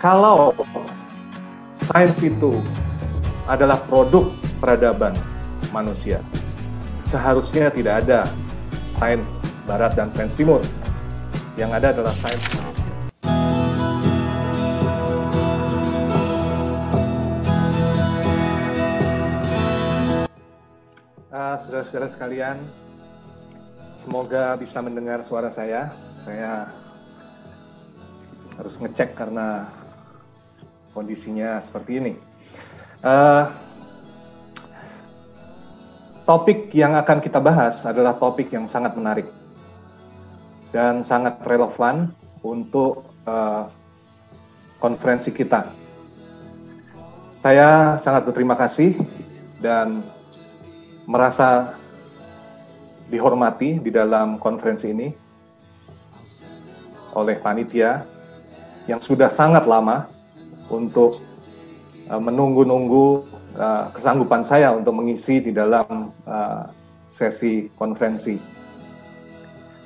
Kalau sains itu adalah produk peradaban manusia, seharusnya tidak ada sains barat dan sains timur. Yang ada adalah sains manusia. Uh, saudara-saudara sekalian, semoga bisa mendengar suara saya. Saya harus ngecek karena kondisinya seperti ini. Uh, topik yang akan kita bahas adalah topik yang sangat menarik dan sangat relevan untuk uh, konferensi kita. Saya sangat berterima kasih dan merasa dihormati di dalam konferensi ini oleh panitia yang sudah sangat lama untuk uh, menunggu-nunggu uh, kesanggupan saya untuk mengisi di dalam uh, sesi konferensi.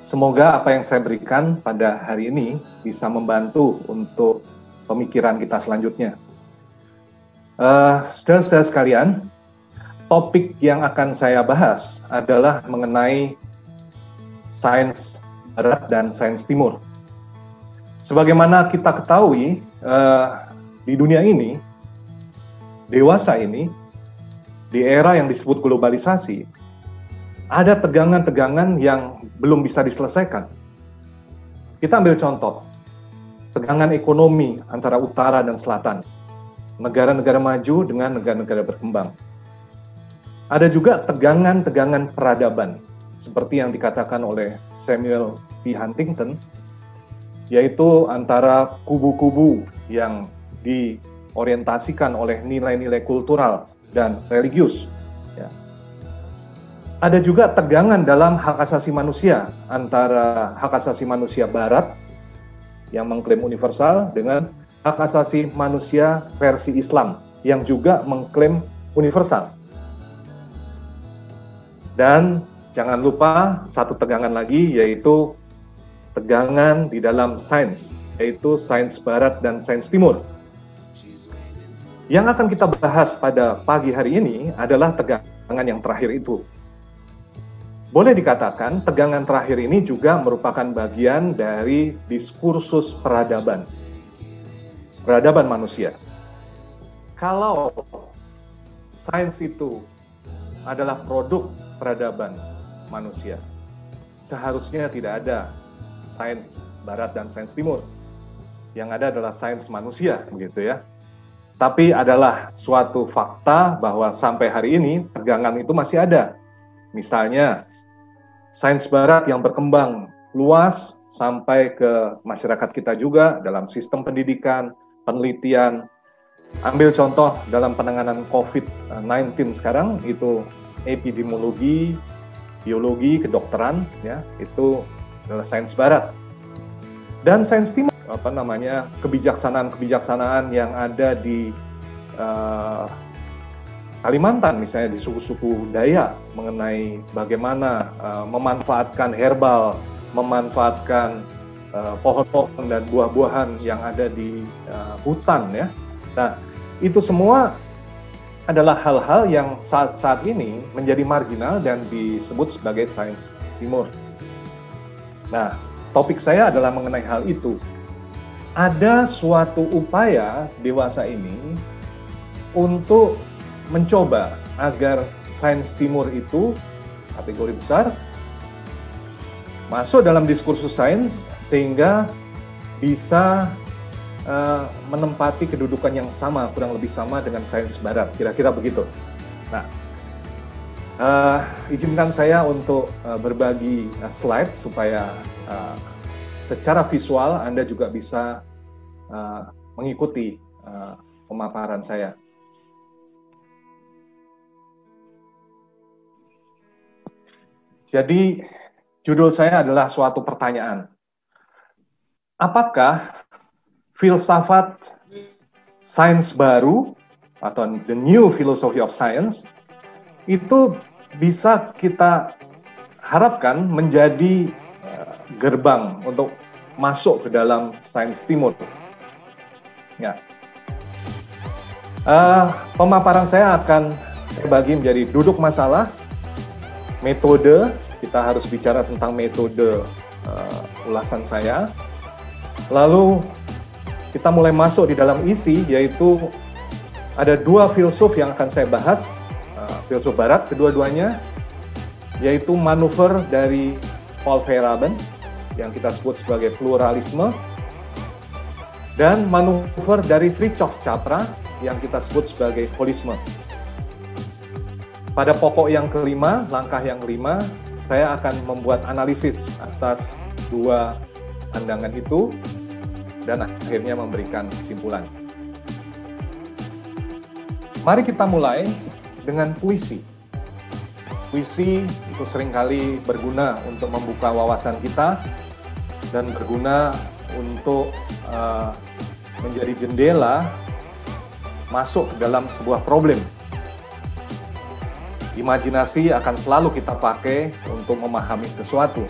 Semoga apa yang saya berikan pada hari ini bisa membantu untuk pemikiran kita selanjutnya. Uh, saudara-saudara sekalian, topik yang akan saya bahas adalah mengenai sains barat dan sains timur. Sebagaimana kita ketahui uh, di dunia ini, dewasa ini, di era yang disebut globalisasi, ada tegangan-tegangan yang belum bisa diselesaikan. Kita ambil contoh, tegangan ekonomi antara utara dan selatan, negara-negara maju dengan negara-negara berkembang. Ada juga tegangan-tegangan peradaban, seperti yang dikatakan oleh Samuel P. Huntington, yaitu antara kubu-kubu yang diorientasikan oleh nilai-nilai kultural dan religius. Ya. Ada juga tegangan dalam hak asasi manusia antara hak asasi manusia Barat yang mengklaim universal dengan hak asasi manusia versi Islam yang juga mengklaim universal. Dan jangan lupa satu tegangan lagi yaitu tegangan di dalam sains, yaitu sains barat dan sains timur. Yang akan kita bahas pada pagi hari ini adalah tegangan yang terakhir itu. Boleh dikatakan tegangan terakhir ini juga merupakan bagian dari diskursus peradaban. Peradaban manusia. Kalau sains itu adalah produk peradaban manusia, seharusnya tidak ada sains barat dan sains timur. Yang ada adalah sains manusia, begitu ya. Tapi adalah suatu fakta bahwa sampai hari ini tegangan itu masih ada. Misalnya, sains barat yang berkembang luas sampai ke masyarakat kita juga dalam sistem pendidikan, penelitian. Ambil contoh dalam penanganan COVID-19 sekarang itu epidemiologi, biologi, kedokteran ya, itu adalah sains barat. Dan sains timur apa namanya kebijaksanaan-kebijaksanaan yang ada di uh, Kalimantan misalnya di suku-suku Dayak mengenai bagaimana uh, memanfaatkan herbal, memanfaatkan uh, pohon-pohon dan buah-buahan yang ada di uh, hutan ya. Nah, itu semua adalah hal-hal yang saat-saat ini menjadi marginal dan disebut sebagai sains timur. Nah, topik saya adalah mengenai hal itu. Ada suatu upaya dewasa ini untuk mencoba agar sains timur itu kategori besar masuk dalam diskursus sains sehingga bisa uh, menempati kedudukan yang sama kurang lebih sama dengan sains barat kira-kira begitu. Nah, Uh, izinkan saya untuk uh, berbagi uh, slide supaya uh, secara visual Anda juga bisa uh, mengikuti uh, pemaparan saya. Jadi judul saya adalah suatu pertanyaan. Apakah filsafat sains baru atau the new philosophy of science itu bisa kita harapkan menjadi gerbang untuk masuk ke dalam sains timur. Ya. Uh, pemaparan saya akan saya bagi menjadi duduk masalah, metode, kita harus bicara tentang metode uh, ulasan saya. Lalu kita mulai masuk di dalam isi, yaitu ada dua filsuf yang akan saya bahas, uh, filsuf barat kedua-duanya, yaitu manuver dari Paul Verhoeven, yang kita sebut sebagai pluralisme, dan manuver dari Fritjof Capra yang kita sebut sebagai holisme. Pada pokok yang kelima, langkah yang kelima, saya akan membuat analisis atas dua pandangan itu dan akhirnya memberikan kesimpulan. Mari kita mulai dengan puisi. Puisi itu sering kali berguna untuk membuka wawasan kita dan berguna untuk uh, menjadi jendela masuk dalam sebuah problem. Imajinasi akan selalu kita pakai untuk memahami sesuatu.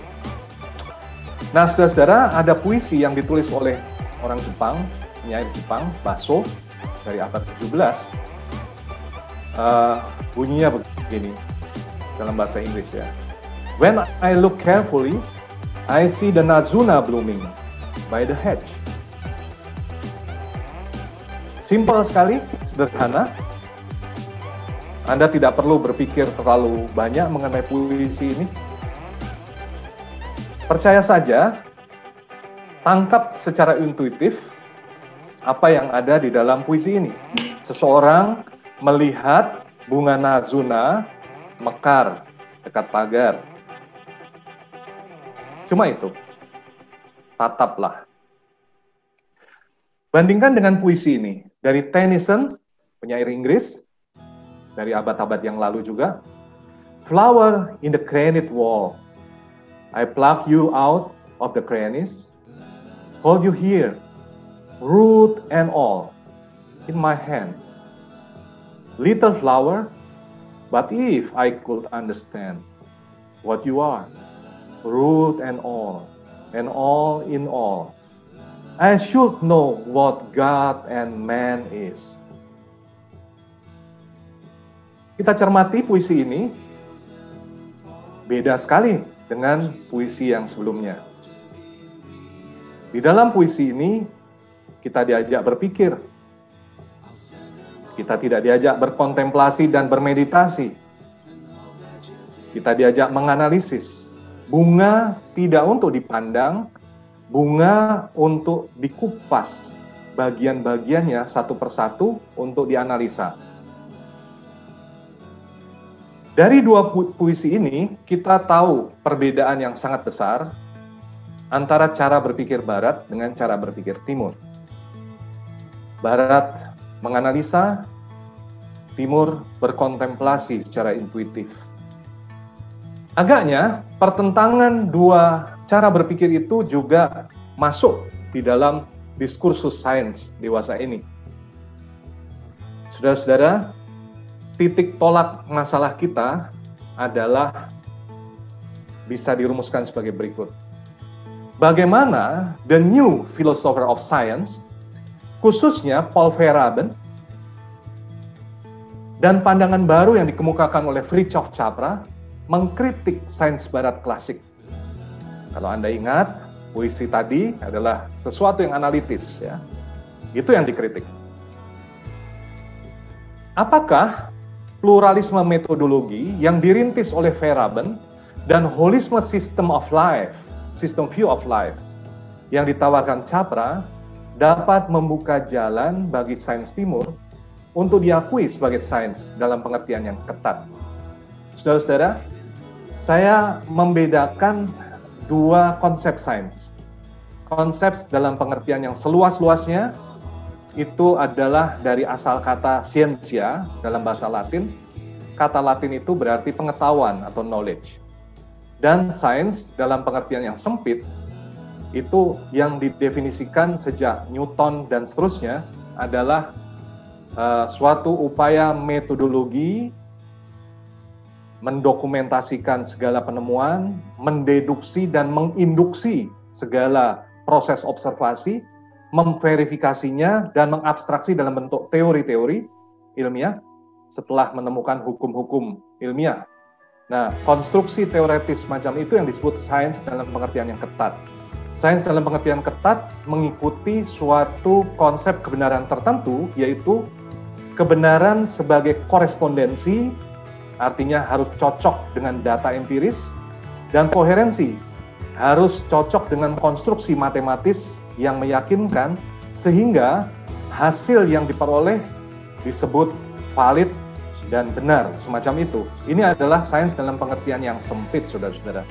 Nah, saudara-saudara, ada puisi yang ditulis oleh orang Jepang, penyair Jepang, Baso, dari abad 17. Uh, eh, bunyinya begini, dalam bahasa Inggris ya. When I look carefully, I see the Nazuna blooming by the hedge. Simpel sekali, sederhana. Anda tidak perlu berpikir terlalu banyak mengenai puisi ini. Percaya saja, tangkap secara intuitif apa yang ada di dalam puisi ini. Seseorang melihat bunga nazuna mekar dekat pagar. Cuma itu. Tataplah. Bandingkan dengan puisi ini dari Tennyson, penyair Inggris, dari abad-abad yang lalu juga. Flower in the granite wall. I pluck you out of the crannies, hold you here, root and all, in my hand. Little flower, but if I could understand what you are, root and all, and all in all, I should know what God and man is. Kita cermati puisi ini beda sekali dengan puisi yang sebelumnya. Di dalam puisi ini kita diajak berpikir. Kita tidak diajak berkontemplasi dan bermeditasi. Kita diajak menganalisis. Bunga tidak untuk dipandang, bunga untuk dikupas bagian-bagiannya satu persatu untuk dianalisa. Dari dua pu puisi ini, kita tahu perbedaan yang sangat besar antara cara berpikir Barat dengan cara berpikir Timur. Barat menganalisa, Timur berkontemplasi secara intuitif. Agaknya, pertentangan dua cara berpikir itu juga masuk di dalam diskursus sains dewasa ini. Saudara-saudara, titik tolak masalah kita adalah bisa dirumuskan sebagai berikut. Bagaimana the new philosopher of science, khususnya Paul Verhoeven, dan pandangan baru yang dikemukakan oleh Fritjof Capra, mengkritik sains barat klasik kalau Anda ingat, puisi tadi adalah sesuatu yang analitis ya. Itu yang dikritik. Apakah pluralisme metodologi yang dirintis oleh Verhoeven dan holisme system of life, system view of life yang ditawarkan Capra dapat membuka jalan bagi sains timur untuk diakui sebagai sains dalam pengertian yang ketat. Saudara-saudara, saya membedakan dua konsep sains. Konsep dalam pengertian yang seluas-luasnya itu adalah dari asal kata scientia dalam bahasa Latin. Kata Latin itu berarti pengetahuan atau knowledge. Dan sains dalam pengertian yang sempit itu yang didefinisikan sejak Newton dan seterusnya adalah uh, suatu upaya metodologi mendokumentasikan segala penemuan, mendeduksi dan menginduksi segala proses observasi, memverifikasinya dan mengabstraksi dalam bentuk teori-teori ilmiah setelah menemukan hukum-hukum ilmiah. Nah, konstruksi teoretis macam itu yang disebut sains dalam pengertian yang ketat. Sains dalam pengertian ketat mengikuti suatu konsep kebenaran tertentu, yaitu kebenaran sebagai korespondensi, artinya harus cocok dengan data empiris, dan koherensi, harus cocok dengan konstruksi matematis yang meyakinkan, sehingga hasil yang diperoleh disebut valid dan benar, semacam itu. Ini adalah sains dalam pengertian yang sempit, saudara-saudara.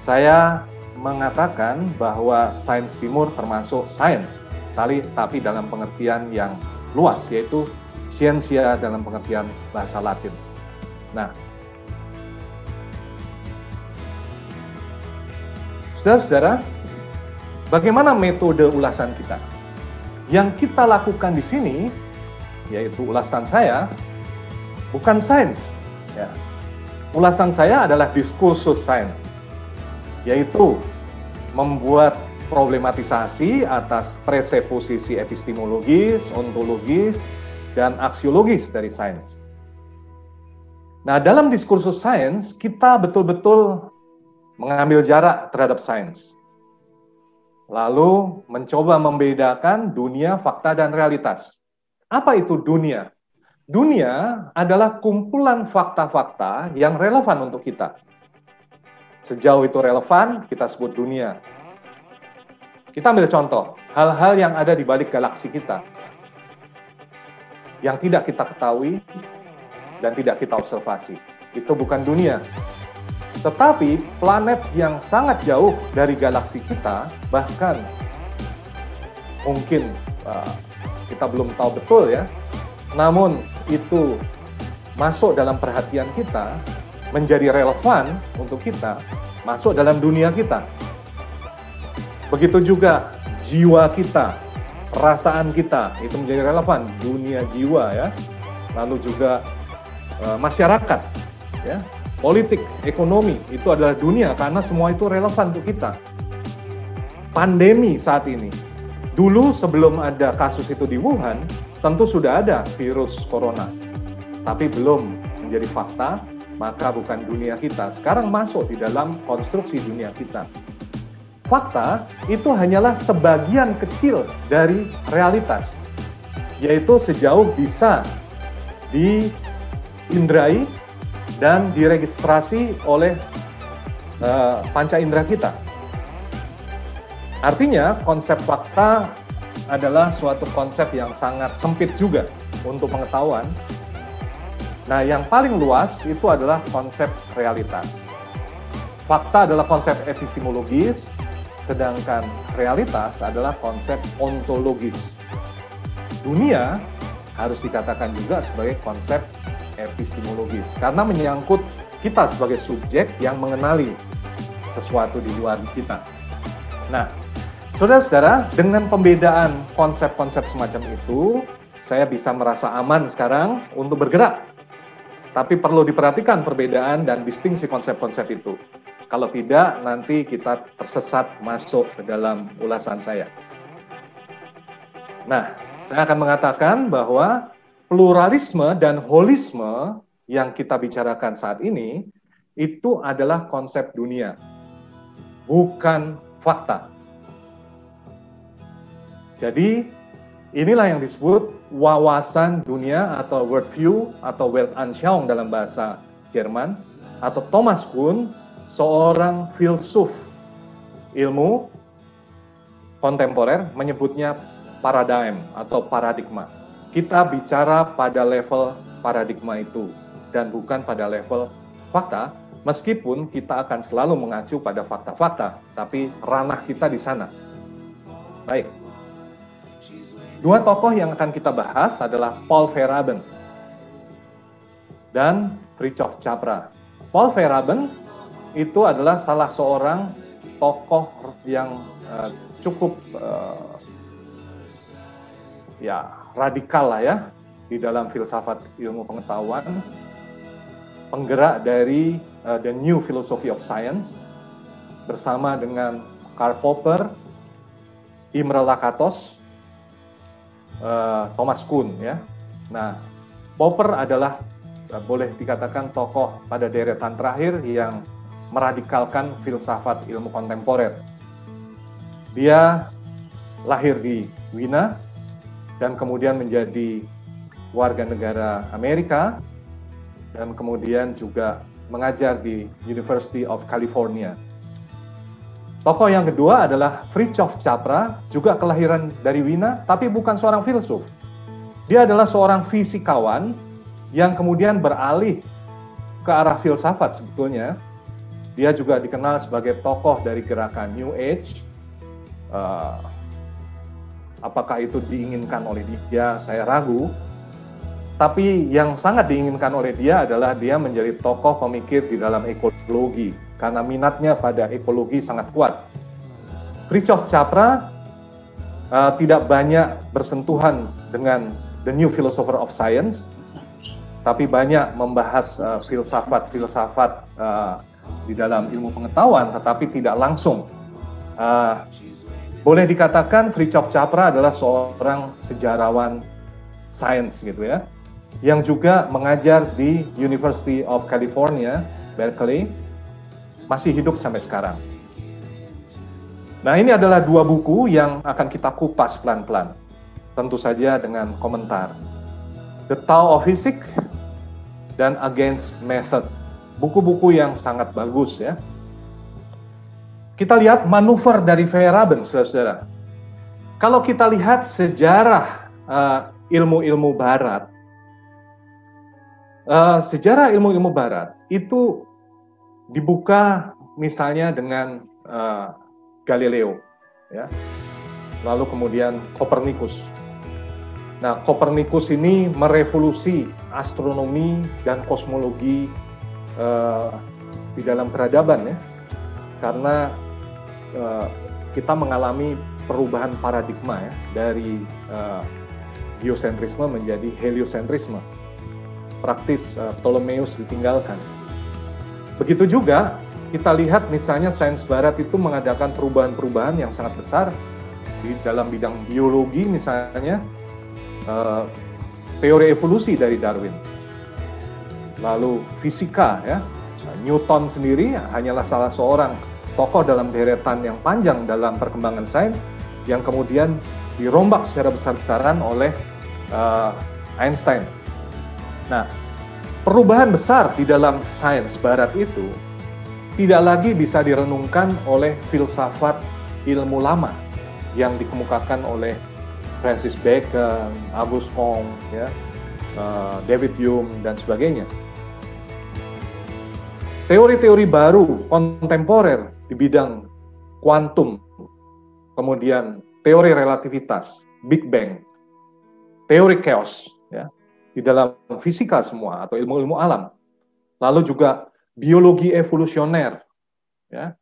Saya mengatakan bahwa sains timur termasuk sains, tapi, tapi dalam pengertian yang luas, yaitu siensia dalam pengertian bahasa Latin. Nah, saudara-saudara, bagaimana metode ulasan kita? Yang kita lakukan di sini, yaitu ulasan saya, bukan sains. Ya. Ulasan saya adalah diskursus sains, yaitu membuat problematisasi atas presupposisi epistemologis, ontologis, dan aksiologis dari sains. Nah, dalam diskursus sains, kita betul-betul mengambil jarak terhadap sains. Lalu mencoba membedakan dunia, fakta, dan realitas. Apa itu dunia? Dunia adalah kumpulan fakta-fakta yang relevan untuk kita. Sejauh itu relevan, kita sebut dunia. Kita ambil contoh, hal-hal yang ada di balik galaksi kita. Yang tidak kita ketahui dan tidak kita observasi. Itu bukan dunia. Tetapi planet yang sangat jauh dari galaksi kita, bahkan mungkin uh, kita belum tahu betul ya, namun itu masuk dalam perhatian kita, menjadi relevan untuk kita, masuk dalam dunia kita. Begitu juga jiwa kita, perasaan kita, itu menjadi relevan, dunia jiwa ya. Lalu juga e, masyarakat, ya, politik, ekonomi, itu adalah dunia karena semua itu relevan untuk kita. Pandemi saat ini, dulu sebelum ada kasus itu di Wuhan, tentu sudah ada virus corona, tapi belum menjadi fakta, maka bukan dunia kita. Sekarang masuk di dalam konstruksi dunia kita. Fakta itu hanyalah sebagian kecil dari realitas, yaitu sejauh bisa diindrai dan diregistrasi oleh uh, panca indera kita. Artinya, konsep fakta adalah suatu konsep yang sangat sempit juga untuk pengetahuan. Nah, yang paling luas itu adalah konsep realitas. Fakta adalah konsep epistemologis, sedangkan realitas adalah konsep ontologis. Dunia harus dikatakan juga sebagai konsep epistemologis karena menyangkut kita sebagai subjek yang mengenali sesuatu di luar kita. Nah, Saudara-saudara, dengan pembedaan konsep-konsep semacam itu, saya bisa merasa aman sekarang untuk bergerak. Tapi perlu diperhatikan perbedaan dan distingsi konsep-konsep itu. Kalau tidak, nanti kita tersesat masuk ke dalam ulasan saya. Nah, saya akan mengatakan bahwa pluralisme dan holisme yang kita bicarakan saat ini itu adalah konsep dunia, bukan fakta. Jadi inilah yang disebut wawasan dunia atau worldview atau Weltanschauung dalam bahasa Jerman atau Thomas Kuhn seorang filsuf ilmu kontemporer menyebutnya paradigm atau paradigma. Kita bicara pada level paradigma itu dan bukan pada level fakta, meskipun kita akan selalu mengacu pada fakta-fakta, tapi ranah kita di sana. Baik. Dua tokoh yang akan kita bahas adalah Paul Verhaben dan Fritjof Capra. Paul Verhaben itu adalah salah seorang tokoh yang uh, cukup uh, ya radikal lah ya di dalam filsafat ilmu pengetahuan, penggerak dari uh, The New Philosophy of Science bersama dengan Karl Popper, Imre Lakatos, uh, Thomas Kuhn ya. Nah, Popper adalah uh, boleh dikatakan tokoh pada deretan terakhir yang meradikalkan filsafat ilmu kontemporer. Dia lahir di Wina dan kemudian menjadi warga negara Amerika dan kemudian juga mengajar di University of California. Tokoh yang kedua adalah Fritjof Capra, juga kelahiran dari Wina, tapi bukan seorang filsuf. Dia adalah seorang fisikawan yang kemudian beralih ke arah filsafat sebetulnya. Dia juga dikenal sebagai tokoh dari gerakan New Age. Uh, apakah itu diinginkan oleh dia? Saya ragu. Tapi yang sangat diinginkan oleh dia adalah dia menjadi tokoh pemikir di dalam ekologi karena minatnya pada ekologi sangat kuat. Fritjof Capra uh, tidak banyak bersentuhan dengan the new philosopher of science, tapi banyak membahas filsafat-filsafat uh, uh, di dalam ilmu pengetahuan, tetapi tidak langsung. Uh, boleh dikatakan Fritjof Capra adalah seorang sejarawan sains gitu ya yang juga mengajar di University of California, Berkeley, masih hidup sampai sekarang. Nah, ini adalah dua buku yang akan kita kupas pelan-pelan. Tentu saja dengan komentar. The Tao of Physics dan Against Method. Buku-buku yang sangat bagus ya. Kita lihat manuver dari Feyerabend, saudara-saudara. Kalau kita lihat sejarah uh, ilmu-ilmu barat, Uh, sejarah ilmu-ilmu Barat itu dibuka misalnya dengan uh, Galileo, ya, lalu kemudian Kopernikus. Nah, Kopernikus ini merevolusi astronomi dan kosmologi uh, di dalam peradaban, ya, karena uh, kita mengalami perubahan paradigma ya dari uh, geosentrisme menjadi heliosentrisme praktis uh, Ptolemeus ditinggalkan. Begitu juga kita lihat misalnya sains barat itu mengadakan perubahan-perubahan yang sangat besar di dalam bidang biologi misalnya teori evolusi dari Darwin. Lalu fisika ya, Newton sendiri hanyalah salah seorang tokoh dalam deretan yang panjang dalam perkembangan sains yang kemudian dirombak secara besar-besaran oleh uh, Einstein. Nah, perubahan besar di dalam sains barat itu tidak lagi bisa direnungkan oleh filsafat ilmu lama yang dikemukakan oleh Francis Bacon, August Comte, ya, uh, David Hume dan sebagainya. Teori-teori baru kontemporer di bidang kuantum, kemudian teori relativitas, Big Bang, teori chaos, ya, di dalam fisika semua atau ilmu-ilmu alam. Lalu juga biologi evolusioner, ya,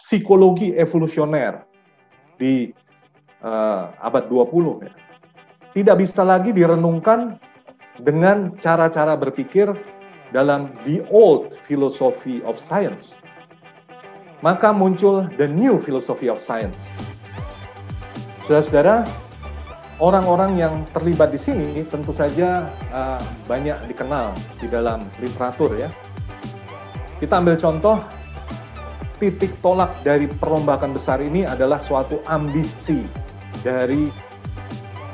psikologi evolusioner di uh, abad 20 ya. Tidak bisa lagi direnungkan dengan cara-cara berpikir dalam the old philosophy of science. Maka muncul the new philosophy of science. Saudara-saudara, orang-orang yang terlibat di sini tentu saja uh, banyak dikenal di dalam literatur ya. Kita ambil contoh titik tolak dari perombakan besar ini adalah suatu ambisi dari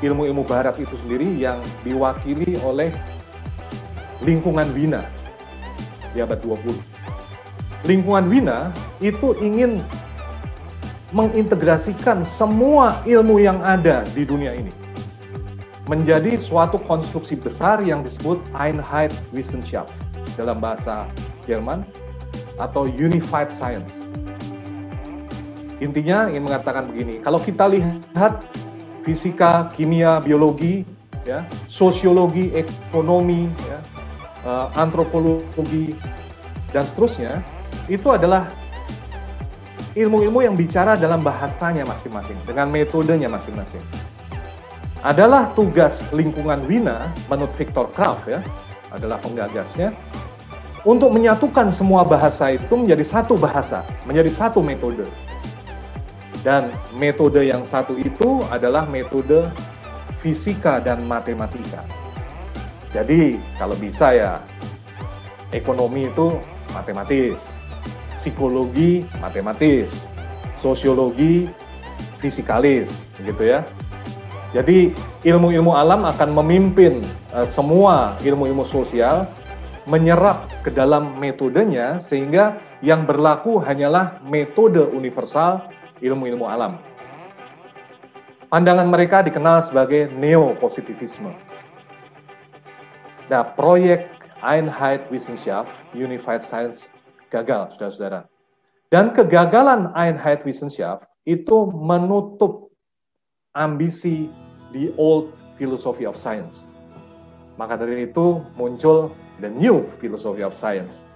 ilmu-ilmu barat itu sendiri yang diwakili oleh lingkungan Wina di abad 20. Lingkungan Wina itu ingin mengintegrasikan semua ilmu yang ada di dunia ini menjadi suatu konstruksi besar yang disebut Einheitswissenschaft dalam bahasa Jerman atau Unified Science. Intinya ingin mengatakan begini, kalau kita lihat fisika, kimia, biologi, ya, sosiologi, ekonomi, ya, uh, antropologi, dan seterusnya, itu adalah ilmu-ilmu yang bicara dalam bahasanya masing-masing, dengan metodenya masing-masing. Adalah tugas lingkungan Wina, menurut Victor Kraft ya, adalah penggagasnya, untuk menyatukan semua bahasa itu menjadi satu bahasa, menjadi satu metode. Dan metode yang satu itu adalah metode fisika dan matematika. Jadi kalau bisa ya ekonomi itu matematis, psikologi matematis, sosiologi fisikalis gitu ya. Jadi ilmu-ilmu alam akan memimpin uh, semua ilmu-ilmu sosial menyerap ke dalam metodenya sehingga yang berlaku hanyalah metode universal ilmu-ilmu alam. Pandangan mereka dikenal sebagai neo-positivisme. Nah, proyek Einheitswissenschaft, Unified Science, gagal, saudara-saudara. Dan kegagalan Einheitswissenschaft itu menutup ambisi the old philosophy of science. Maka dari itu muncul the new philosophy of science.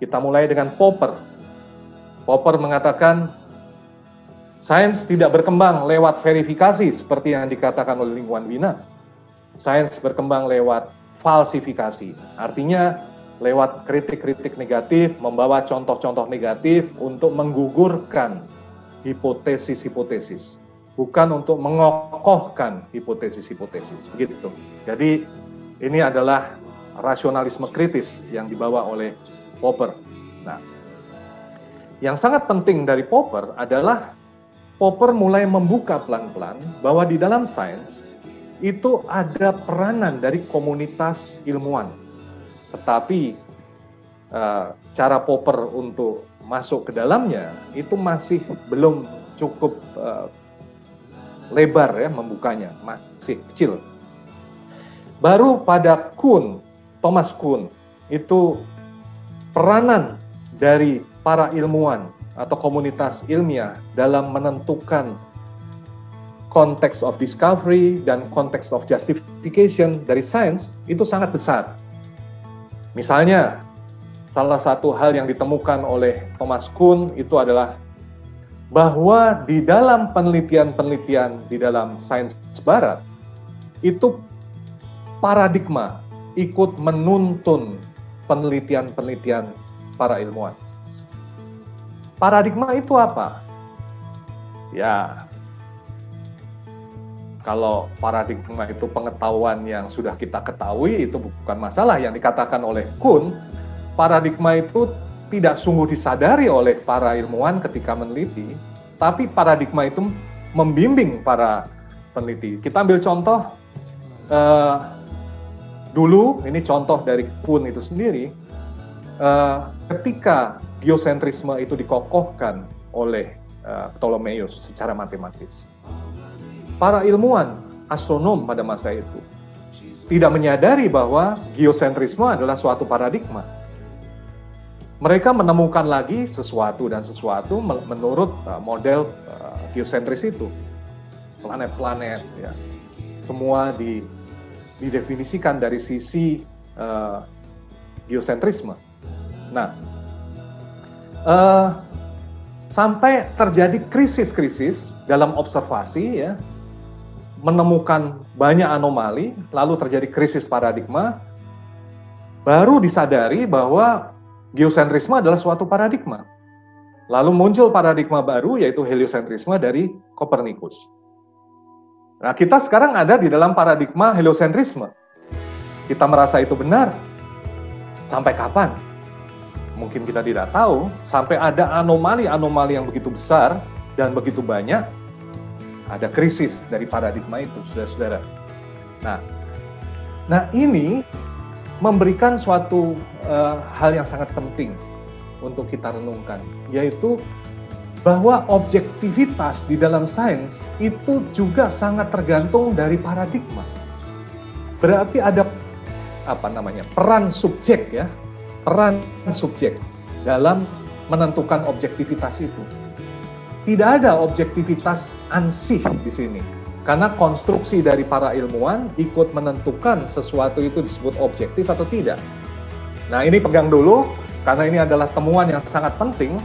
Kita mulai dengan Popper. Popper mengatakan Sains tidak berkembang lewat verifikasi seperti yang dikatakan oleh lingkungan Wina. Sains berkembang lewat falsifikasi. Artinya lewat kritik-kritik negatif, membawa contoh-contoh negatif untuk menggugurkan hipotesis-hipotesis. Bukan untuk mengokohkan hipotesis-hipotesis. Begitu. Jadi ini adalah rasionalisme kritis yang dibawa oleh Popper. Nah, yang sangat penting dari Popper adalah Popper mulai membuka pelan-pelan bahwa di dalam sains itu ada peranan dari komunitas ilmuwan. Tetapi uh, cara Popper untuk masuk ke dalamnya itu masih belum cukup uh, lebar ya membukanya, masih kecil. Baru pada Kuhn, Thomas Kuhn, itu peranan dari para ilmuwan atau komunitas ilmiah dalam menentukan konteks of discovery dan konteks of justification dari sains itu sangat besar. Misalnya, salah satu hal yang ditemukan oleh Thomas Kuhn itu adalah bahwa di dalam penelitian-penelitian di dalam sains barat itu paradigma ikut menuntun penelitian-penelitian para ilmuwan. Paradigma itu apa? Ya, kalau paradigma itu pengetahuan yang sudah kita ketahui itu bukan masalah yang dikatakan oleh Kuhn. Paradigma itu tidak sungguh disadari oleh para ilmuwan ketika meneliti, tapi paradigma itu membimbing para peneliti. Kita ambil contoh uh, dulu, ini contoh dari Kuhn itu sendiri. Uh, ketika geosentrisme itu dikokohkan oleh uh, Ptolemeus secara matematis. Para ilmuwan astronom pada masa itu tidak menyadari bahwa geosentrisme adalah suatu paradigma. Mereka menemukan lagi sesuatu dan sesuatu menurut uh, model uh, geosentris itu. Planet-planet ya. Semua di, didefinisikan dari sisi uh, geosentrisme. Nah, uh, sampai terjadi krisis-krisis dalam observasi ya menemukan banyak anomali lalu terjadi krisis paradigma baru disadari bahwa geosentrisme adalah suatu paradigma. Lalu muncul paradigma baru yaitu heliosentrisme dari Copernicus. Nah kita sekarang ada di dalam paradigma heliosentrisme. Kita merasa itu benar. Sampai kapan? Mungkin kita tidak tahu, sampai ada anomali-anomali yang begitu besar dan begitu banyak, ada krisis dari paradigma itu, saudara-saudara. Nah, nah ini memberikan suatu uh, hal yang sangat penting untuk kita renungkan, yaitu bahwa objektivitas di dalam sains itu juga sangat tergantung dari paradigma. Berarti ada apa namanya peran subjek ya peran subjek dalam menentukan objektivitas itu. Tidak ada objektivitas ansih di sini. Karena konstruksi dari para ilmuwan ikut menentukan sesuatu itu disebut objektif atau tidak. Nah ini pegang dulu, karena ini adalah temuan yang sangat penting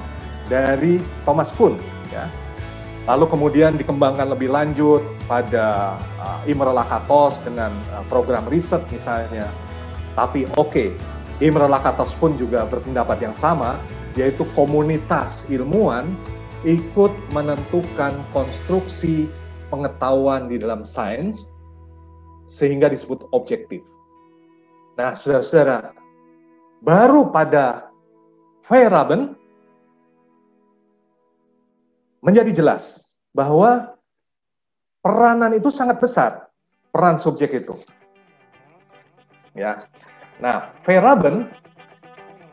dari Thomas Kuhn. Ya. Lalu kemudian dikembangkan lebih lanjut pada uh, Imre Lakatos dengan uh, program riset misalnya. Tapi oke, okay, Imre Lakatos pun juga berpendapat yang sama, yaitu komunitas ilmuwan ikut menentukan konstruksi pengetahuan di dalam sains sehingga disebut objektif. Nah, saudara-saudara, baru pada Feyerabend menjadi jelas bahwa peranan itu sangat besar, peran subjek itu. Ya. Nah, Feyerabend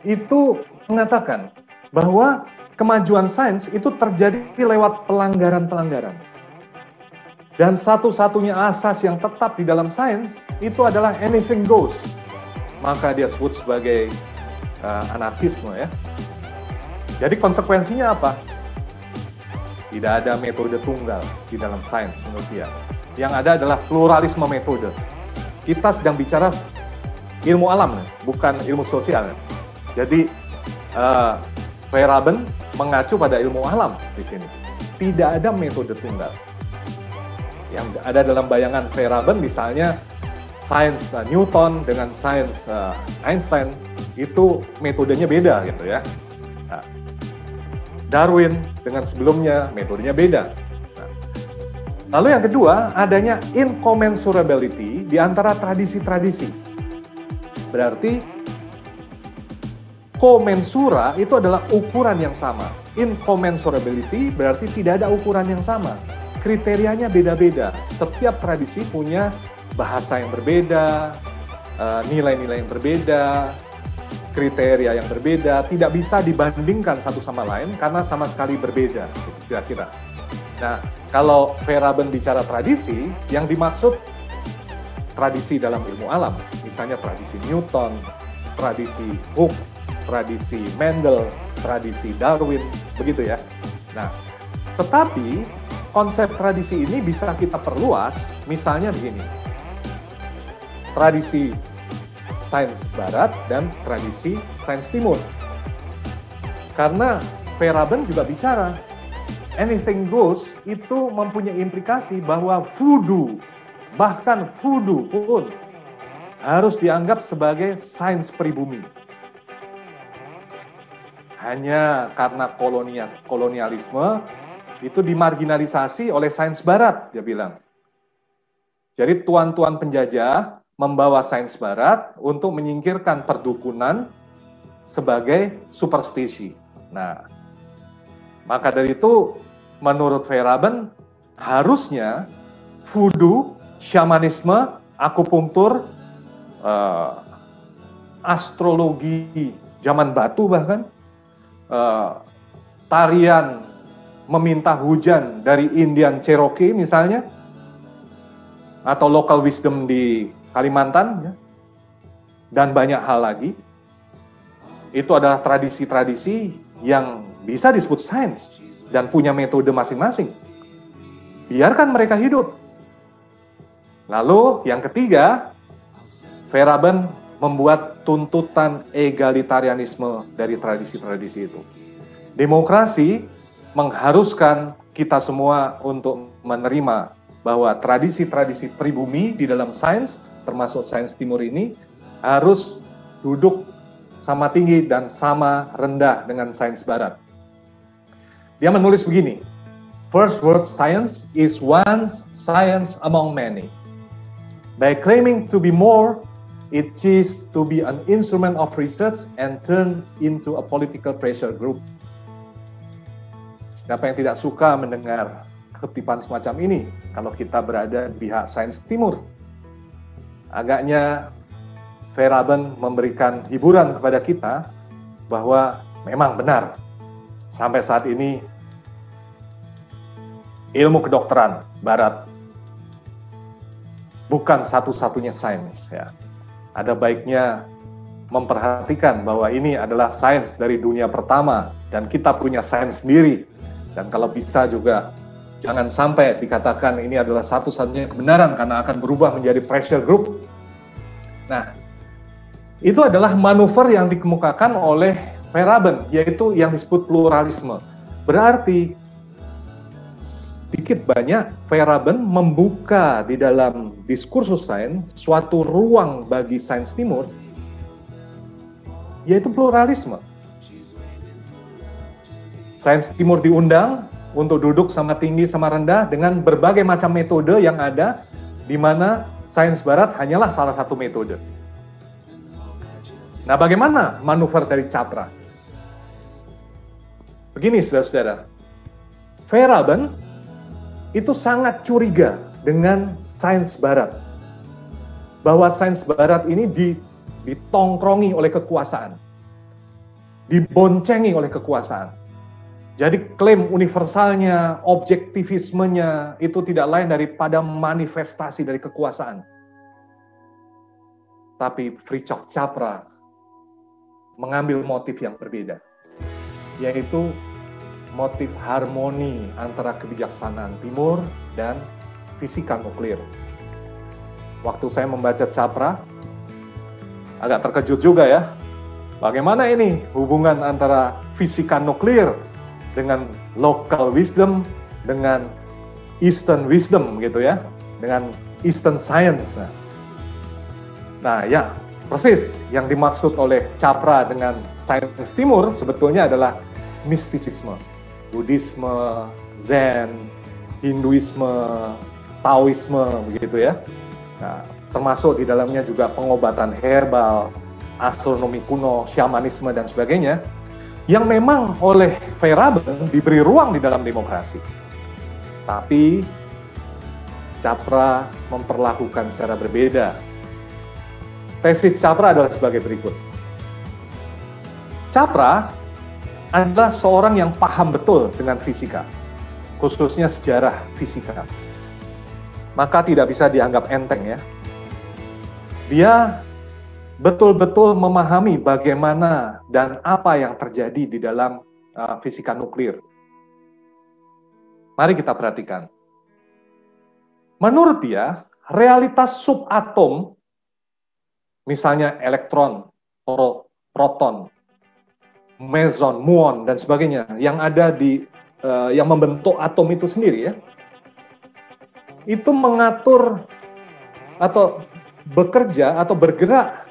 itu mengatakan bahwa kemajuan sains itu terjadi lewat pelanggaran-pelanggaran. Dan satu-satunya asas yang tetap di dalam sains itu adalah anything goes. Maka dia sebut sebagai uh, anarkisme ya. Jadi konsekuensinya apa? Tidak ada metode tunggal di dalam sains menurut dia. Yang ada adalah pluralisme metode. Kita sedang bicara ilmu alam, bukan ilmu sosial. Jadi uh, Feyerabend mengacu pada ilmu alam di sini. Tidak ada metode tunggal yang ada dalam bayangan Feyerabend misalnya sains uh, Newton dengan sains uh, Einstein itu metodenya beda gitu ya. Nah, Darwin dengan sebelumnya metodenya beda. Nah, lalu yang kedua adanya incommensurability di antara tradisi-tradisi. Berarti komensura itu adalah ukuran yang sama. Incommensurability berarti tidak ada ukuran yang sama kriterianya beda-beda. Setiap tradisi punya bahasa yang berbeda, eh, nilai-nilai yang berbeda, kriteria yang berbeda, tidak bisa dibandingkan satu sama lain karena sama sekali berbeda, kira-kira. Nah, kalau Veraben bicara tradisi, yang dimaksud tradisi dalam ilmu alam, misalnya tradisi Newton, tradisi Hooke, tradisi Mendel, tradisi Darwin, begitu ya. Nah, tetapi konsep tradisi ini bisa kita perluas, misalnya begini. Tradisi sains barat dan tradisi sains timur. Karena Veraben juga bicara, anything goes itu mempunyai implikasi bahwa voodoo, bahkan voodoo pun harus dianggap sebagai sains pribumi. Hanya karena kolonialisme itu dimarginalisasi oleh sains barat, dia bilang. Jadi tuan-tuan penjajah membawa sains barat untuk menyingkirkan perdukunan sebagai superstisi. Nah, maka dari itu menurut Feyerabend harusnya voodoo, shamanisme, akupunktur, uh, astrologi zaman batu bahkan, uh, tarian meminta hujan dari Indian Cherokee misalnya, atau local wisdom di Kalimantan, ya, dan banyak hal lagi. Itu adalah tradisi-tradisi yang bisa disebut sains dan punya metode masing-masing. Biarkan mereka hidup. Lalu yang ketiga, Veraben membuat tuntutan egalitarianisme dari tradisi-tradisi itu. Demokrasi mengharuskan kita semua untuk menerima bahwa tradisi-tradisi pribumi di dalam sains, termasuk sains timur ini, harus duduk sama tinggi dan sama rendah dengan sains barat. Dia menulis begini, First world science is one science among many. By claiming to be more, it is to be an instrument of research and turn into a political pressure group. Siapa yang tidak suka mendengar ketipan semacam ini kalau kita berada di pihak sains timur? Agaknya Veraben memberikan hiburan kepada kita bahwa memang benar sampai saat ini ilmu kedokteran barat bukan satu-satunya sains ya. Ada baiknya memperhatikan bahwa ini adalah sains dari dunia pertama dan kita punya sains sendiri dan kalau bisa juga jangan sampai dikatakan ini adalah satu-satunya kebenaran karena akan berubah menjadi pressure group. Nah, itu adalah manuver yang dikemukakan oleh Veraben, yaitu yang disebut pluralisme. Berarti sedikit banyak Veraben membuka di dalam diskursus sains suatu ruang bagi sains timur, yaitu pluralisme. Sains Timur diundang untuk duduk sama tinggi sama rendah dengan berbagai macam metode yang ada di mana sains barat hanyalah salah satu metode. Nah, bagaimana manuver dari Capra? Begini, saudara-saudara. Feyerabend itu sangat curiga dengan sains barat. Bahwa sains barat ini ditongkrongi oleh kekuasaan. Diboncengi oleh kekuasaan jadi klaim universalnya, objektivismenya itu tidak lain daripada manifestasi dari kekuasaan. Tapi Fritjof Capra mengambil motif yang berbeda, yaitu motif harmoni antara kebijaksanaan timur dan fisika nuklir. Waktu saya membaca Capra, agak terkejut juga ya. Bagaimana ini hubungan antara fisika nuklir dengan local wisdom, dengan Eastern wisdom gitu ya, dengan Eastern science. Nah, nah ya persis yang dimaksud oleh Capra dengan sains timur sebetulnya adalah mistisisme, Buddhisme, Zen, Hinduisme, Taoisme begitu ya. Nah, termasuk di dalamnya juga pengobatan herbal, astronomi kuno, shamanisme dan sebagainya yang memang oleh Feyerabend diberi ruang di dalam demokrasi. Tapi Capra memperlakukan secara berbeda. Tesis Capra adalah sebagai berikut. Capra adalah seorang yang paham betul dengan fisika, khususnya sejarah fisika. Maka tidak bisa dianggap enteng ya. Dia betul-betul memahami bagaimana dan apa yang terjadi di dalam uh, fisika nuklir. Mari kita perhatikan. Menurut dia, realitas subatom, misalnya elektron, proton, meson, muon, dan sebagainya, yang ada di uh, yang membentuk atom itu sendiri ya, itu mengatur atau bekerja atau bergerak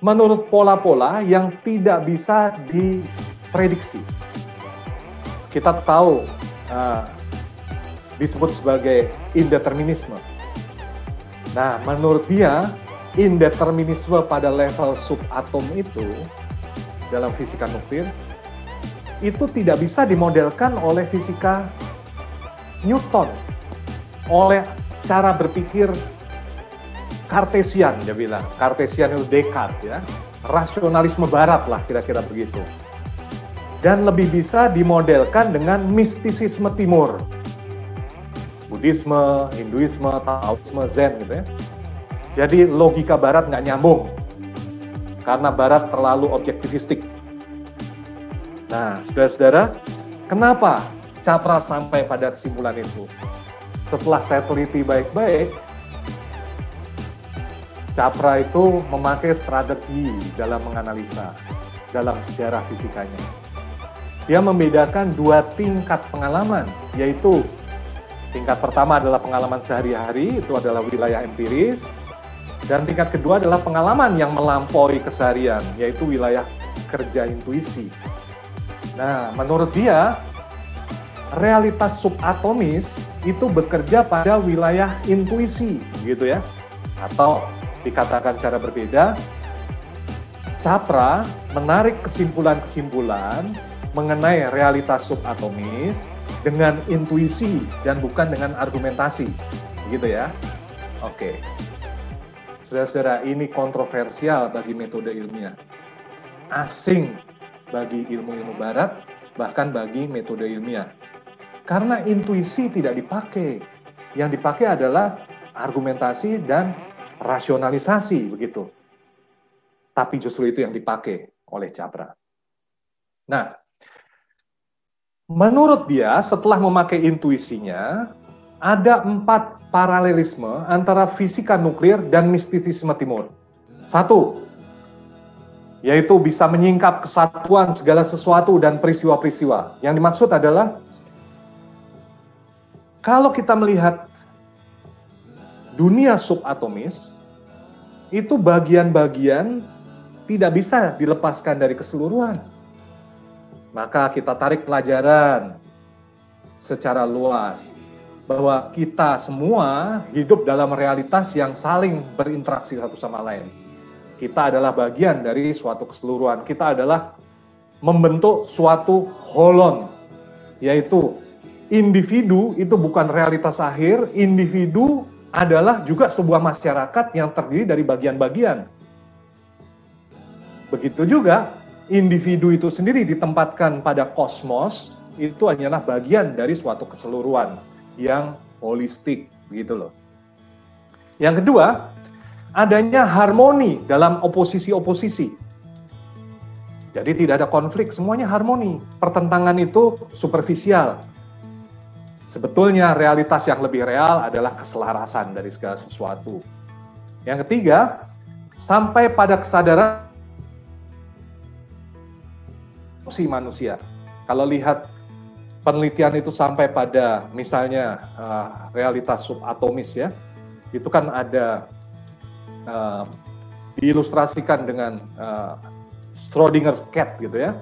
menurut pola-pola yang tidak bisa diprediksi. Kita tahu uh, disebut sebagai indeterminisme. Nah, menurut dia indeterminisme pada level subatom itu dalam fisika nuklir itu tidak bisa dimodelkan oleh fisika Newton, oleh cara berpikir Kartesian dia bilang. Kartesian itu Descartes ya. Rasionalisme barat lah kira-kira begitu. Dan lebih bisa dimodelkan dengan mistisisme timur. Buddhisme, Hinduisme, Taoisme, Zen gitu ya. Jadi logika barat nggak nyambung. Karena barat terlalu objektivistik. Nah, saudara-saudara, kenapa Capra sampai pada kesimpulan itu? Setelah saya teliti baik-baik, Capra itu memakai strategi dalam menganalisa dalam sejarah fisikanya. Dia membedakan dua tingkat pengalaman, yaitu tingkat pertama adalah pengalaman sehari-hari, itu adalah wilayah empiris, dan tingkat kedua adalah pengalaman yang melampaui keseharian, yaitu wilayah kerja intuisi. Nah, menurut dia, realitas subatomis itu bekerja pada wilayah intuisi, gitu ya, atau dikatakan secara berbeda, Capra menarik kesimpulan-kesimpulan mengenai realitas subatomis dengan intuisi dan bukan dengan argumentasi. Begitu ya. Oke. Saudara-saudara, ini kontroversial bagi metode ilmiah. Asing bagi ilmu-ilmu barat, bahkan bagi metode ilmiah. Karena intuisi tidak dipakai. Yang dipakai adalah argumentasi dan rasionalisasi begitu. Tapi justru itu yang dipakai oleh Capra. Nah, menurut dia setelah memakai intuisinya, ada empat paralelisme antara fisika nuklir dan mistisisme timur. Satu, yaitu bisa menyingkap kesatuan segala sesuatu dan peristiwa-peristiwa. Yang dimaksud adalah kalau kita melihat dunia subatomis itu bagian-bagian tidak bisa dilepaskan dari keseluruhan. Maka kita tarik pelajaran secara luas bahwa kita semua hidup dalam realitas yang saling berinteraksi satu sama lain. Kita adalah bagian dari suatu keseluruhan. Kita adalah membentuk suatu holon, yaitu individu itu bukan realitas akhir, individu adalah juga sebuah masyarakat yang terdiri dari bagian-bagian. Begitu juga individu itu sendiri ditempatkan pada kosmos, itu hanyalah bagian dari suatu keseluruhan yang holistik, begitu loh. Yang kedua, adanya harmoni dalam oposisi-oposisi. Jadi tidak ada konflik, semuanya harmoni. Pertentangan itu superficial. Sebetulnya realitas yang lebih real adalah keselarasan dari segala sesuatu. Yang ketiga, sampai pada kesadaran si manusia. Kalau lihat penelitian itu sampai pada misalnya uh, realitas subatomis ya, itu kan ada uh, diilustrasikan dengan uh, Schrodinger's cat gitu ya.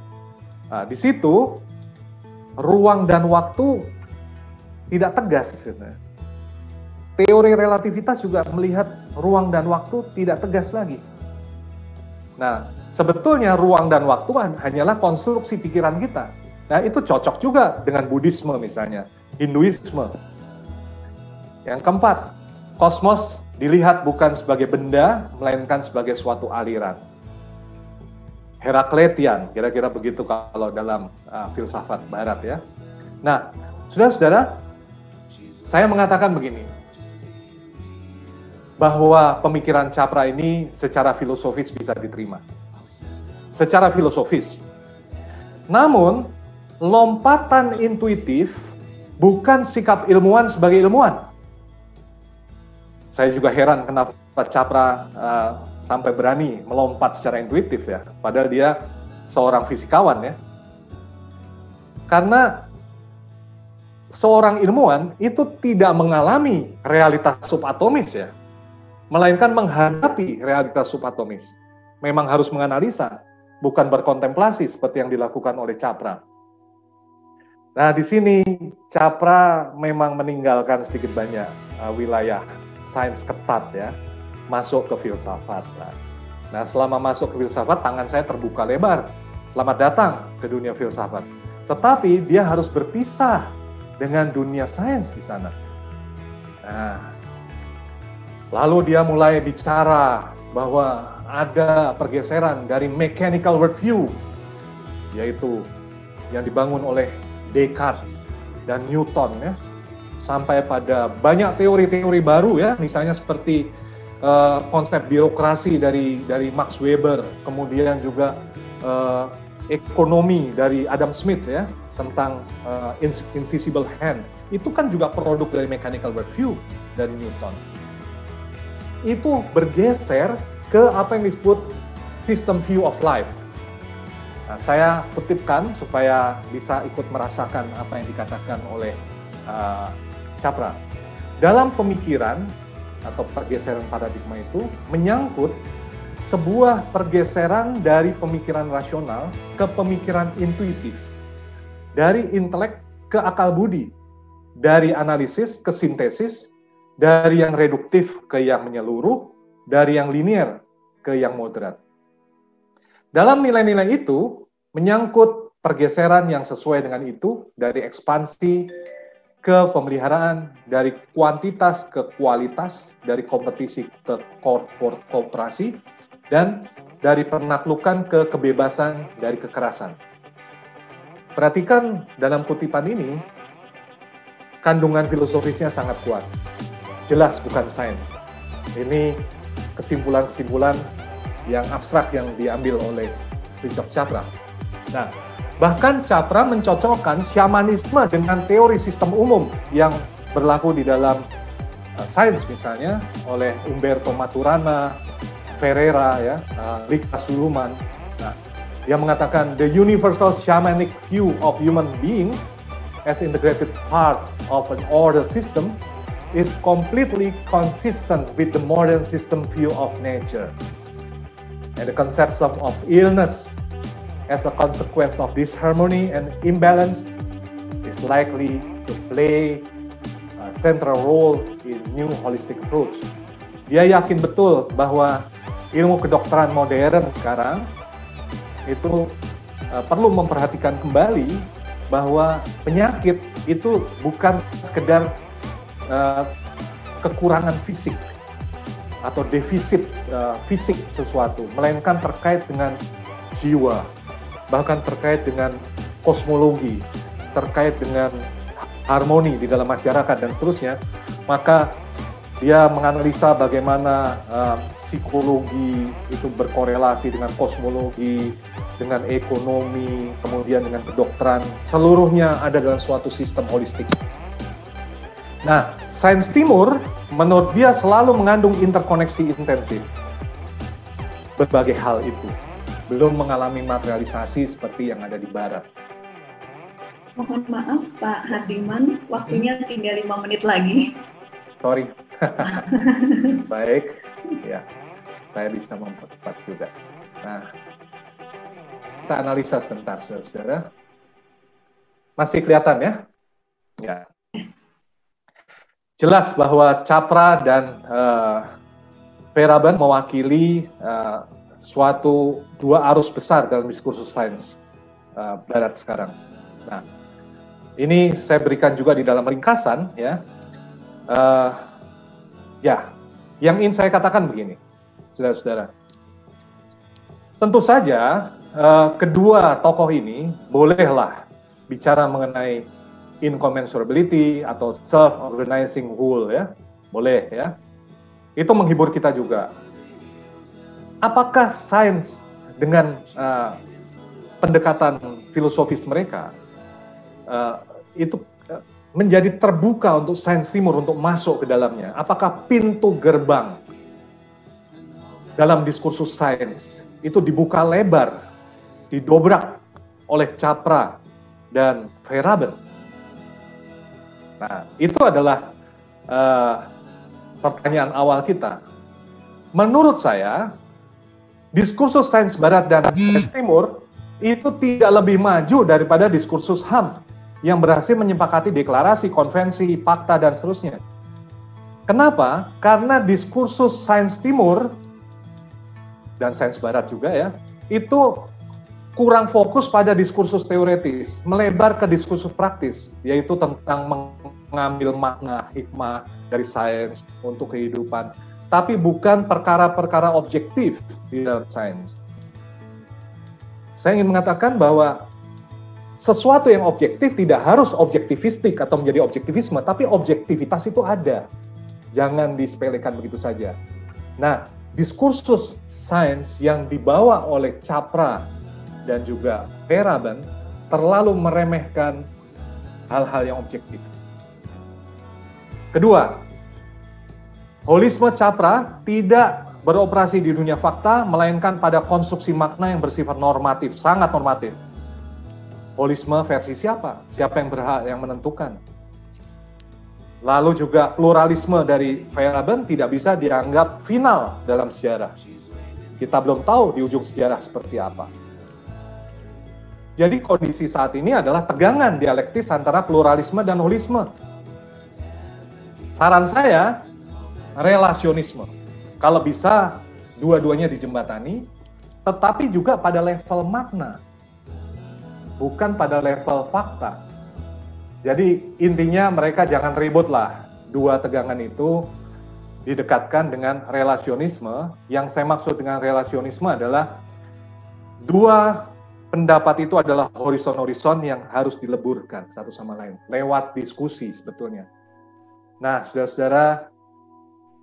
Nah, di situ ruang dan waktu tidak tegas. Gitu. Teori relativitas juga melihat ruang dan waktu tidak tegas lagi. Nah, Sebetulnya ruang dan waktu hanyalah konstruksi pikiran kita. Nah, itu cocok juga dengan Buddhisme misalnya, Hinduisme. Yang keempat, kosmos dilihat bukan sebagai benda, melainkan sebagai suatu aliran. Herakletian, kira-kira begitu kalau dalam uh, filsafat barat ya. Nah, saudara-saudara, saya mengatakan begini, bahwa pemikiran Capra ini secara filosofis bisa diterima secara filosofis. Namun, lompatan intuitif bukan sikap ilmuwan sebagai ilmuwan. Saya juga heran kenapa Capra uh, sampai berani melompat secara intuitif ya, padahal dia seorang fisikawan ya. Karena seorang ilmuwan itu tidak mengalami realitas subatomis ya, melainkan menghadapi realitas subatomis. Memang harus menganalisa, bukan berkontemplasi seperti yang dilakukan oleh Capra. Nah, di sini Capra memang meninggalkan sedikit banyak uh, wilayah sains ketat ya, masuk ke filsafat. Nah, nah, selama masuk ke filsafat, tangan saya terbuka lebar. Selamat datang ke dunia filsafat. Tetapi dia harus berpisah dengan dunia sains di sana. Nah, lalu dia mulai bicara bahwa ada pergeseran dari mechanical worldview, yaitu yang dibangun oleh Descartes dan Newton ya, sampai pada banyak teori-teori baru ya, misalnya seperti uh, konsep birokrasi dari dari Max Weber, kemudian juga uh, ekonomi dari Adam Smith ya tentang uh, invisible hand itu kan juga produk dari mechanical worldview dari Newton. Itu bergeser ke apa yang disebut system view of life. Nah, saya kutipkan supaya bisa ikut merasakan apa yang dikatakan oleh uh, Capra. Dalam pemikiran atau pergeseran paradigma itu menyangkut sebuah pergeseran dari pemikiran rasional ke pemikiran intuitif, dari intelek ke akal budi, dari analisis ke sintesis, dari yang reduktif ke yang menyeluruh, dari yang linear ke yang moderat. Dalam nilai-nilai itu menyangkut pergeseran yang sesuai dengan itu dari ekspansi ke pemeliharaan, dari kuantitas ke kualitas, dari kompetisi ke kooperasi, dan dari penaklukan ke kebebasan dari kekerasan. Perhatikan dalam kutipan ini, kandungan filosofisnya sangat kuat. Jelas bukan sains. Ini kesimpulan-kesimpulan yang abstrak yang diambil oleh Richard Capra. Nah, bahkan Capra mencocokkan syamanisme dengan teori sistem umum yang berlaku di dalam uh, sains misalnya oleh Umberto Maturana, Ferreira ya, uh, Rick Suluman. Nah, dia mengatakan the universal shamanic view of human being as integrated part of an order system is completely consistent with the modern system view of nature. And the concepts of, of illness as a consequence of disharmony and imbalance is likely to play a central role in new holistic approach. Dia yakin betul bahwa ilmu kedokteran modern sekarang itu uh, perlu memperhatikan kembali bahwa penyakit itu bukan sekedar uh, kekurangan fisik atau defisit uh, fisik sesuatu, melainkan terkait dengan jiwa, bahkan terkait dengan kosmologi, terkait dengan harmoni di dalam masyarakat dan seterusnya, maka dia menganalisa bagaimana uh, psikologi itu berkorelasi dengan kosmologi, dengan ekonomi, kemudian dengan kedokteran, seluruhnya ada dalam suatu sistem holistik. Nah, sains timur menurut dia selalu mengandung interkoneksi intensif. Berbagai hal itu belum mengalami materialisasi seperti yang ada di barat. Mohon maaf Pak Hardiman, waktunya tinggal lima menit lagi. Sorry. Baik, ya, saya bisa mempercepat juga. Nah, kita analisa sebentar, saudara-saudara. Masih kelihatan ya? Ya. Jelas bahwa Capra dan uh, Veraban mewakili uh, suatu dua arus besar dalam diskursus sains uh, Barat sekarang. Nah, ini saya berikan juga di dalam ringkasan ya. Uh, ya, yang ingin saya katakan begini, saudara-saudara. Tentu saja uh, kedua tokoh ini bolehlah bicara mengenai incommensurability atau self-organizing rule ya, boleh ya. Itu menghibur kita juga. Apakah sains dengan uh, pendekatan filosofis mereka uh, itu uh, menjadi terbuka untuk sains timur untuk masuk ke dalamnya? Apakah pintu gerbang dalam diskursus sains itu dibuka lebar, didobrak oleh Capra dan Feyerabend? Nah, itu adalah uh, pertanyaan awal kita. Menurut saya, diskursus sains barat dan sains timur itu tidak lebih maju daripada diskursus HAM yang berhasil menyepakati deklarasi, konvensi, fakta, dan seterusnya. Kenapa? Karena diskursus sains timur dan sains barat juga ya, itu kurang fokus pada diskursus teoretis, melebar ke diskursus praktis, yaitu tentang mengambil makna hikmah dari sains untuk kehidupan, tapi bukan perkara-perkara objektif di dalam sains. Saya ingin mengatakan bahwa sesuatu yang objektif tidak harus objektivistik atau menjadi objektivisme, tapi objektivitas itu ada. Jangan disepelekan begitu saja. Nah, diskursus sains yang dibawa oleh Capra dan juga Veraben terlalu meremehkan hal-hal yang objektif. Kedua, holisme Capra tidak beroperasi di dunia fakta, melainkan pada konstruksi makna yang bersifat normatif, sangat normatif holisme versi siapa? Siapa yang berhak yang menentukan? Lalu juga pluralisme dari Feyerabend tidak bisa dianggap final dalam sejarah. Kita belum tahu di ujung sejarah seperti apa. Jadi kondisi saat ini adalah tegangan dialektis antara pluralisme dan holisme. Saran saya, relasionisme. Kalau bisa, dua-duanya dijembatani, tetapi juga pada level makna bukan pada level fakta. Jadi intinya mereka jangan ribut lah. Dua tegangan itu didekatkan dengan relasionisme. Yang saya maksud dengan relasionisme adalah dua pendapat itu adalah horizon-horizon yang harus dileburkan satu sama lain lewat diskusi sebetulnya. Nah, saudara-saudara,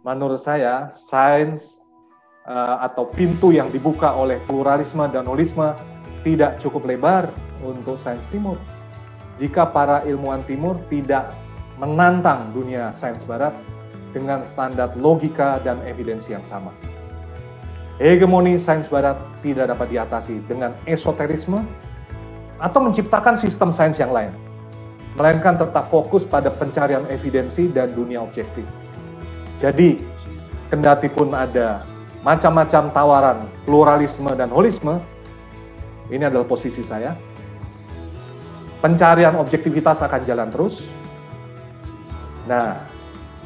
menurut saya sains uh, atau pintu yang dibuka oleh pluralisme dan holisme tidak cukup lebar untuk sains timur. Jika para ilmuwan timur tidak menantang dunia sains barat dengan standar logika dan evidensi yang sama. Hegemoni sains barat tidak dapat diatasi dengan esoterisme atau menciptakan sistem sains yang lain, melainkan tetap fokus pada pencarian evidensi dan dunia objektif. Jadi, kendati pun ada macam-macam tawaran pluralisme dan holisme, ini adalah posisi saya. Pencarian objektivitas akan jalan terus. Nah,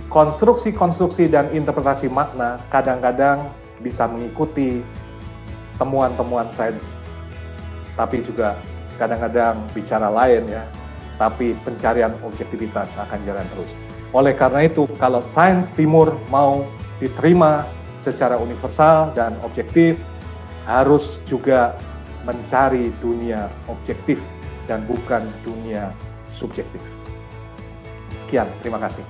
konstruksi-konstruksi dan interpretasi makna kadang-kadang bisa mengikuti temuan-temuan sains, tapi juga kadang-kadang bicara lain ya, tapi pencarian objektivitas akan jalan terus. Oleh karena itu, kalau sains timur mau diterima secara universal dan objektif, harus juga mencari dunia objektif dan bukan dunia subjektif. Sekian, terima kasih.